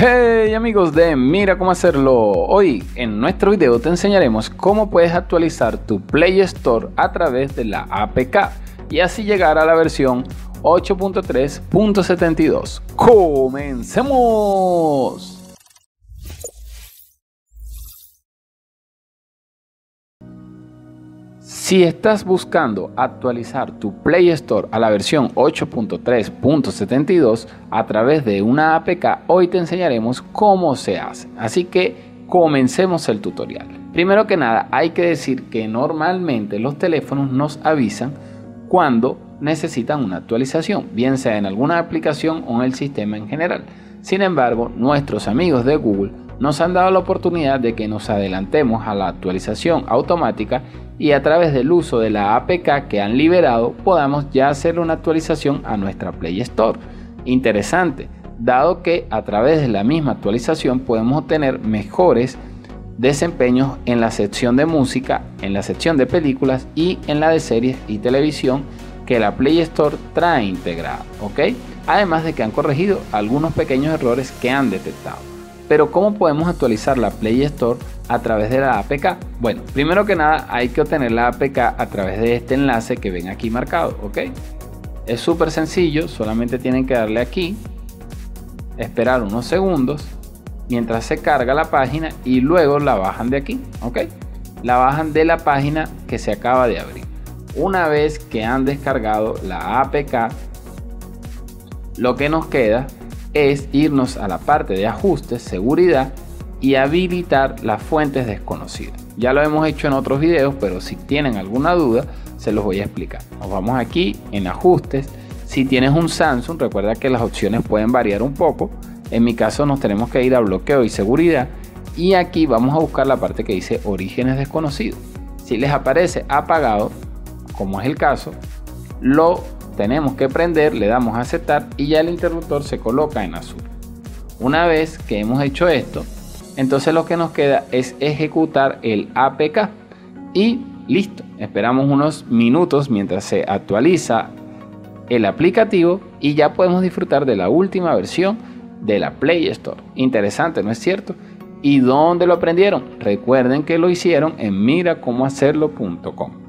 Hey amigos de Mira cómo hacerlo. Hoy en nuestro video te enseñaremos cómo puedes actualizar tu Play Store a través de la APK y así llegar a la versión 8.3.72. ¡Comencemos! Si estás buscando actualizar tu Play Store a la versión 8.3.72 a través de una APK, hoy te enseñaremos cómo se hace. Así que comencemos el tutorial. Primero que nada, hay que decir que normalmente los teléfonos nos avisan cuando necesitan una actualización, bien sea en alguna aplicación o en el sistema en general. Sin embargo, nuestros amigos de Google nos han dado la oportunidad de que nos adelantemos a la actualización automática y a través del uso de la APK que han liberado podamos ya hacer una actualización a nuestra Play Store. Interesante, dado que a través de la misma actualización podemos obtener mejores desempeños en la sección de música, en la sección de películas y en la de series y televisión que la Play Store trae integrada, ¿ok? Además de que han corregido algunos pequeños errores que han detectado. Pero ¿cómo podemos actualizar la Play Store a través de la APK? Bueno, primero que nada hay que obtener la APK a través de este enlace que ven aquí marcado, ¿ok? Es súper sencillo, solamente tienen que darle aquí, esperar unos segundos mientras se carga la página y luego la bajan de aquí, ¿ok? La bajan de la página que se acaba de abrir. Una vez que han descargado la APK, lo que nos queda es irnos a la parte de ajustes, seguridad y habilitar las fuentes desconocidas. Ya lo hemos hecho en otros videos, pero si tienen alguna duda, se los voy a explicar. Nos vamos aquí en ajustes. Si tienes un Samsung, recuerda que las opciones pueden variar un poco. En mi caso nos tenemos que ir a bloqueo y seguridad. Y aquí vamos a buscar la parte que dice orígenes desconocidos. Si les aparece apagado, como es el caso, lo tenemos que prender, le damos a aceptar y ya el interruptor se coloca en azul. Una vez que hemos hecho esto, entonces lo que nos queda es ejecutar el APK y listo. Esperamos unos minutos mientras se actualiza el aplicativo y ya podemos disfrutar de la última versión de la Play Store. Interesante, ¿no es cierto? ¿Y dónde lo aprendieron? Recuerden que lo hicieron en miracomohacerlo.com.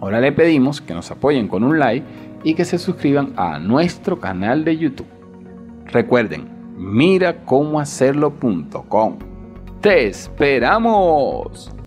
Ahora le pedimos que nos apoyen con un like y que se suscriban a nuestro canal de YouTube. Recuerden, mira cómo hacerlo.com. ¡Te esperamos!